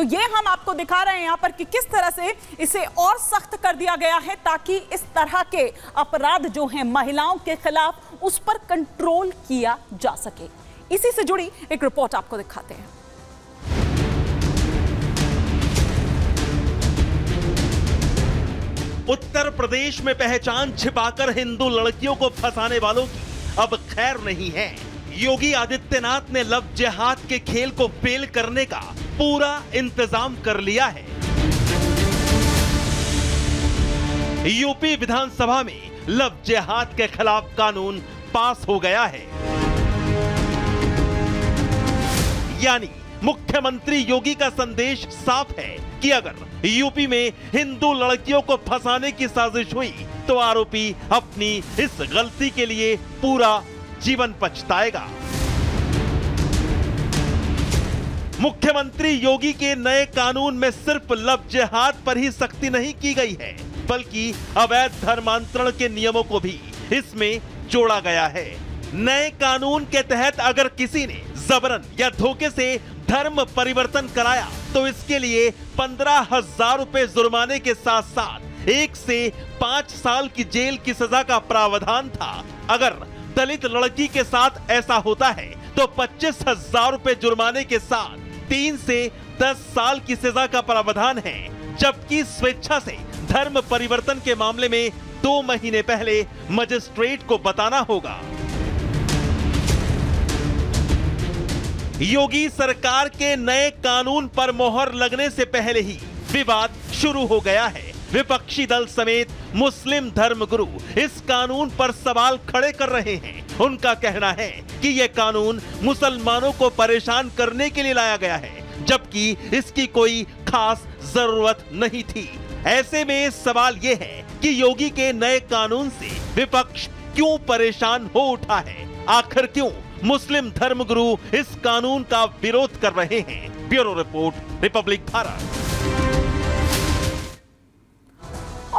तो ये हम आपको दिखा रहे हैं यहाँ पर कि किस तरह से इसे और सख्त कर दिया गया है ताकि इस तरह के अपराध जो हैं महिलाओं के खिलाफ उस पर कंट्रोल किया जा सके। इसी से जुड़ी एक रिपोर्ट आपको दिखाते हैं। उत्तर प्रदेश में पहचान छिपाकर हिंदू लड़कियों को फंसाने वालों की अब खैर नहीं है। योगी आदित्यनाथ ने लव जिहाद के खेल को फेल करने का पूरा इंतज़ाम कर लिया है। यूपी विधानसभा में लव जेहाद के खिलाफ कानून पास हो गया है। यानी मुख्यमंत्री योगी का संदेश साफ़ है कि अगर यूपी में हिंदू लड़कियों को फंसाने की साजिश हुई तो आरोपी अपनी इस गलती के लिए पूरा जीवन पछताएगा। मुख्यमंत्री योगी के नए कानून में सिर्फ़ लव जिहाद पर ही सख्ती नहीं की गई है, बल्कि अवैध धर्मांतरण के नियमों को भी इसमें जोड़ा गया है। नए कानून के तहत अगर किसी ने जबरन या धोखे से धर्म परिवर्तन कराया तो इसके लिए पंद्रह हज़ार रुपए जुर्माने के साथ साथ एक से पाँच साल की जेल की सजा का प्रावधान था। अगर दलित लड़की के साथ ऐसा होता है तो पच्चीस हज़ार रुपए जुर्माने के साथ तीन से दस साल की सजा का प्रावधान है, जबकि स्वेच्छा से धर्म परिवर्तन के मामले में दो महीने पहले मजिस्ट्रेट को बताना होगा। योगी सरकार के नए कानून पर मोहर लगने से पहले ही विवाद शुरू हो गया है। विपक्षी दल समेत मुस्लिम धर्मगुरु इस कानून पर सवाल खड़े कर रहे हैं। उनका कहना है कि यह कानून मुसलमानों को परेशान करने के लिए लाया गया है, जबकि इसकी कोई खास ज़रूरत नहीं थी। ऐसे में सवाल यह है कि योगी के नए कानून से विपक्ष क्यों परेशान हो उठा है? आखिर क्यों मुस्लिम धर्मगुरु इस कानून का विरोध कर रहे हैं? Bureau report, Republic Bharat.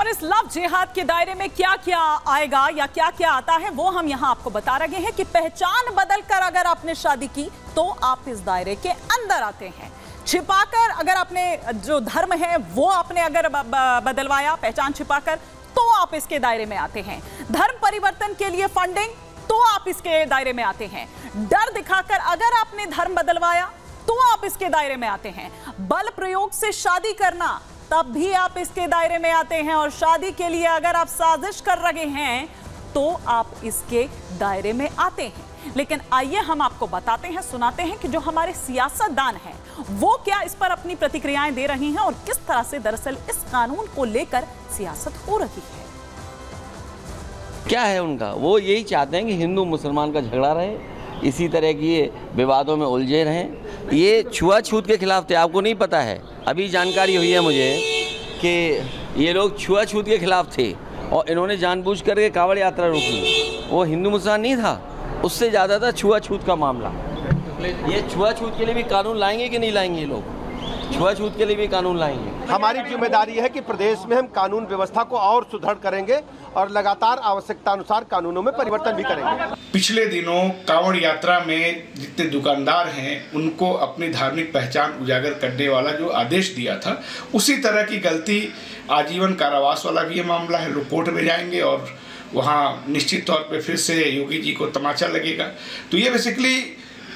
और इस लव जिहाद के दायरे में क्या क्या आएगा या क्या क्या आता है, वो हम यहाँ आपको बता रहे हैं कि पहचान बदल कर अगर आपने शादी की तो आप इस दायरे के अंदर आते हैं। छिपाकर अगर आपने जो धर्म है, वो आपने अगर बदलवाया, पहचान छिपाकर तो आप इसके दायरे में आते हैं। धर्म परिवर्तन के लिए फंडिंग तो आप इसके दायरे में आते हैं। डर दिखाकर अगर आपने धर्म बदलवाया तो आप इसके दायरे में आते हैं। बल प्रयोग से शादी करना तब भी आप इसके दायरे में आते हैं और शादी के लिए अगर आप साजिश कर रहे हैं तो आप इसके दायरे में आते हैं। लेकिन आइए हम आपको बताते हैं, सुनाते हैं कि जो हमारे सियासतदान हैं, वो क्या इस पर अपनी प्रतिक्रियाएँ दे रही हैं और किस तरह से दरअसल इस कानून को लेकर सियासत हो रही है। क्या है उनका? वो यही चाहते हैं कि हिंदू मुसलमान का झगड़ा रहे, इसी तरह की विवादों में उलझे रहें। ये छुआछूत के खिलाफ थे, आपको नहीं पता है। अभी जानकारी हुई है मुझे कि ये लोग छुआछूत के खिलाफ थे और इन्होंने जानबूझ करके कांवड़ यात्रा रोकी वो हिंदू मुसलमान नहीं था, उससे ज़्यादा था छुआछूत का मामला। ये छुआछूत के लिए भी कानून लाएँगे कि नहीं लाएँगे ये लोग? छुआछूत के लिए भी कानून लाएँगे। हमारी ज़िम्मेदारी है कि प्रदेश में हम कानून व्यवस्था को और सुदृढ़ करेंगे और लगातार आवश्यकता अनुसार कानूनों में परिवर्तन भी करेंगे। पिछले दिनों कांवड़ यात्रा में जितने दुकानदार हैं उनको अपनी धार्मिक पहचान उजागर करने वाला जो आदेश दिया था उसी तरह की गलती आजीवन कारावास वाला भी ये मामला है। लोग कोर्ट में जाएँगे और वहाँ निश्चित तौर पे फिर से योगी जी को तमाचा लगेगा। तो ये बेसिकली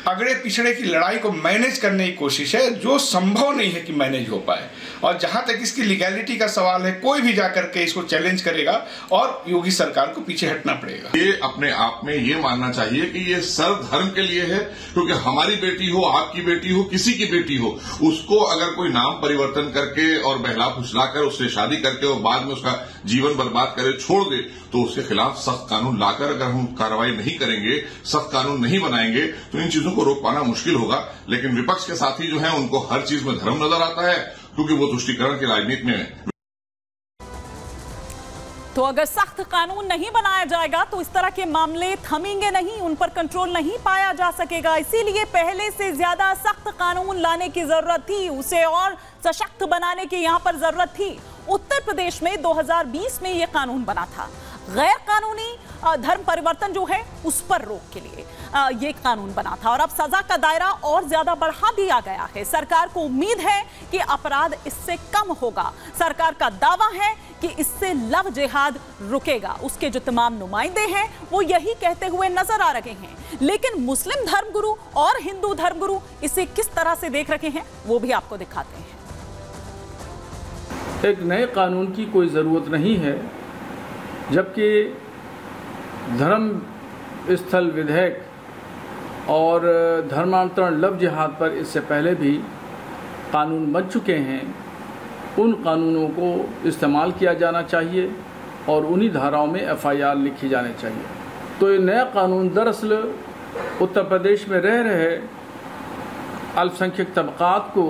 अगड़े पिछड़े की लड़ाई को मैनेज करने की कोशिश है, जो संभव नहीं है कि मैनेज हो पाए। और जहाँ तक इसकी लीगैलिटी का सवाल है, कोई भी जाकर के इसको चैलेंज करेगा और योगी सरकार को पीछे हटना पड़ेगा। ये अपने आप में ये मानना चाहिए कि ये सर्व धर्म के लिए है, क्योंकि हमारी बेटी हो, आपकी बेटी हो, किसी की बेटी हो, उसको अगर कोई नाम परिवर्तन करके और बहला फुसला कर उससे शादी करके और बाद में उसका जीवन बर्बाद करे, छोड़ दे तो उसके खिलाफ सख्त कानून लाकर अगर हम कार्रवाई नहीं करेंगे, सख्त कानून नहीं बनाएँगे तो इन चीज़ों को रोक पाना मुश्किल होगा। लेकिन विपक्ष के साथी जो है, उनको हर चीज़ में धर्म नज़र आता है, क्योंकि वो तुष्टिकरण की राजनीति में तो अगर सख्त कानून नहीं बनाया जाएगा तो इस तरह के मामले थमेंगे नहीं, उन पर कंट्रोल नहीं पाया जा सकेगा। इसीलिए पहले से ज़्यादा सख्त कानून लाने की ज़रूरत थी, उसे और सशक्त बनाने की यहाँ पर ज़रूरत थी। उत्तर प्रदेश में 2020 में यह कानून बना था। गैर कानूनी धर्म परिवर्तन जो है उस पर रोक के लिए अ, ये कानून बना था। और अब सजा का दायरा और ज़्यादा बढ़ा दिया गया है। सरकार को उम्मीद है कि अपराध इससे कम होगा। सरकार का दावा है कि इससे लव जिहाद रुकेगा। उसके जो तमाम नुमाइंदे हैं वो यही कहते हुए नज़र आ रहे हैं। लेकिन मुस्लिम धर्मगुरु और हिंदू धर्मगुरु इसे किस तरह से देख रहे हैं वो भी आपको दिखाते हैं। एक नए कानून की कोई ज़रूरत नहीं है, जबकि धर्म स्थल विधेयक और धर्मांतरण लव जिहाद पर इससे पहले भी कानून बन चुके हैं, उन कानूनों को इस्तेमाल किया जाना चाहिए और उन्हीं धाराओं में एफआईआर लिखी जानी चाहिए। तो ये नया कानून दरअसल उत्तर प्रदेश में रह रहे अल्पसंख्यक तबकात को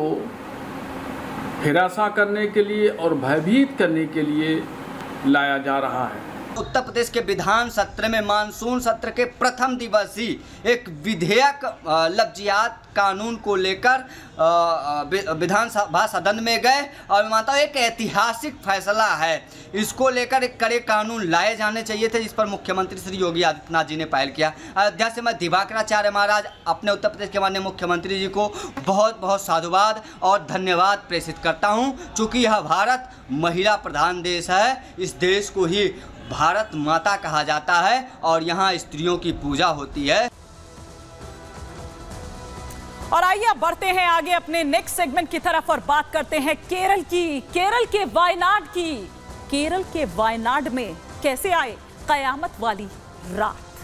हिरासा करने के लिए और भयभीत करने के लिए लाया जा रहा है। उत्तर प्रदेश के विधान सत्र में मानसून सत्र के प्रथम दिवस ही एक विधेयक लफ्जियात कानून को लेकर विधानसभा सदन में गए। और मैं मानता हूँ एक ऐतिहासिक फैसला है। इसको लेकर एक कड़े कानून लाए जाने चाहिए थे, जिस पर मुख्यमंत्री श्री योगी आदित्यनाथ जी ने पहल किया। अयोध्या से मैं दिवाकराचार्य महाराज, अपने उत्तर प्रदेश के माननीय मुख्यमंत्री जी को बहुत बहुत साधुवाद और धन्यवाद प्रेषित करता हूँ। चूँकि यह भारत महिला प्रधान देश है, इस देश को ही भारत माता कहा जाता है और यहाँ स्त्रियों की पूजा होती है। और आइए अब बढ़ते हैं आगे अपने नेक्स्ट सेगमेंट की तरफ़ और बात करते हैं केरल की। केरल के वायनाड की। केरल के वायनाड में कैसे आए? कयामत वाली रात।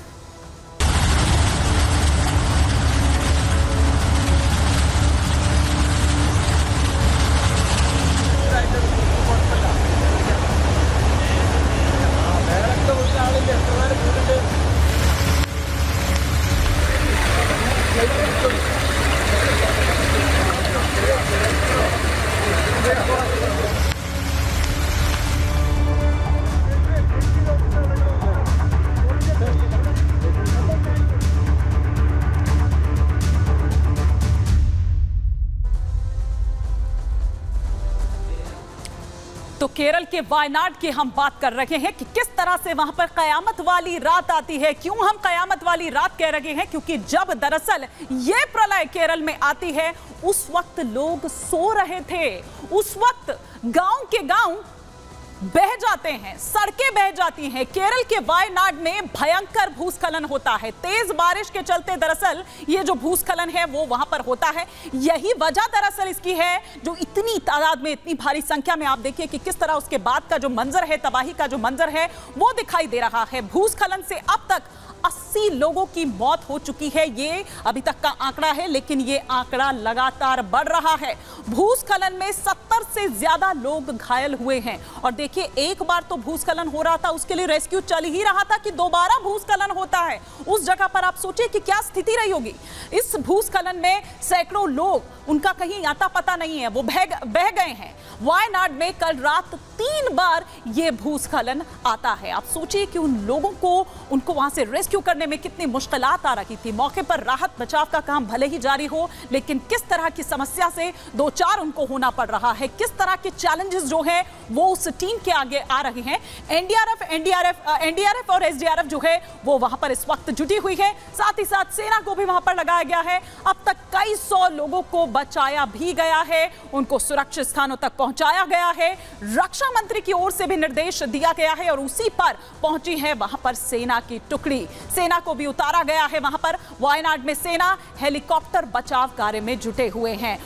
तो केरल के वायनाड की हम बात कर रहे हैं कि किस तरह से वहाँ पर कयामत वाली रात आती है, क्यों हम कयामत वाली रात कह रहे हैं? क्योंकि जब दरअसल ये प्रलय केरल में आती है, उस वक्त लोग सो रहे थे। उस वक्त गाँव के गाँव बह जाते हैं, सड़कें बह जाती हैं। केरल के वायनाड में भयंकर भूस्खलन होता है। तेज बारिश के चलते दरअसल ये जो भूस्खलन है, वो वहाँ पर होता है। यही वजह दरअसल इसकी है, जो इतनी तादाद में, इतनी भारी संख्या में आप देखिए कि किस तरह उसके बाद का जो मंजर है, तबाही का जो मंजर है, वो दिखाई दे रहा है। भूस्खलन से अब तक 80 लोगों की मौत हो चुकी है। ये अभी तक का आंकड़ा है, लेकिन ये आंकड़ा लगातार बढ़ रहा है। भूस्खलन में 70 से ज़्यादा लोग घायल हुए हैं। और देखिए, एक बार तो भूस्खलन हो रहा था, उसके लिए रेस्क्यू चल ही रहा था कि दोबारा भूस्खलन होता है। उस जगह पर आप सोचिए कि क्या स्थिति रही होगी। इस भूस्खलन में सैकड़ों लोग, उनका कहीं आता पता नहीं है, वो बह गए हैं। वायनाड में कल रात तीन बार ये भूस्खलन आता है। आप सोचिए कि उन लोगों को, उनको वहाँ से रेस्क्यू करने में कितनी मुश्किल आ रही थी? मौके पर राहत बचाव का काम भले ही जारी हो, लेकिन किस तरह की समस्या से दो चार उनको होना पड़ रहा है? किस तरह के चैलेंजेस जो है, वो उस टीम के आगे आ रहे हैं? एनडीआरएफ एनडीआरएफ एनडीआरएफ और एसडीआरएफ जो है, वो वहाँ पर इस वक्त जुटी हुई है। साथ ही साथ सेना को भी वहाँ पर लगाया गया है। अब तक कई सौ लोगों को बचाया भी गया है। उनको सुरक्षित स्थानों तक पहुँचाया गया है। रक्षा मंत्री की ओर से भी निर्देश दिया गया है और उसी पर पहुँची है वहाँ पर सेना की टुकड़ी। सेना को भी उतारा गया है। वहाँ पर वायनाड में सेना, हेलीकॉप्टर बचाव कार्य में जुटे हुए हैं।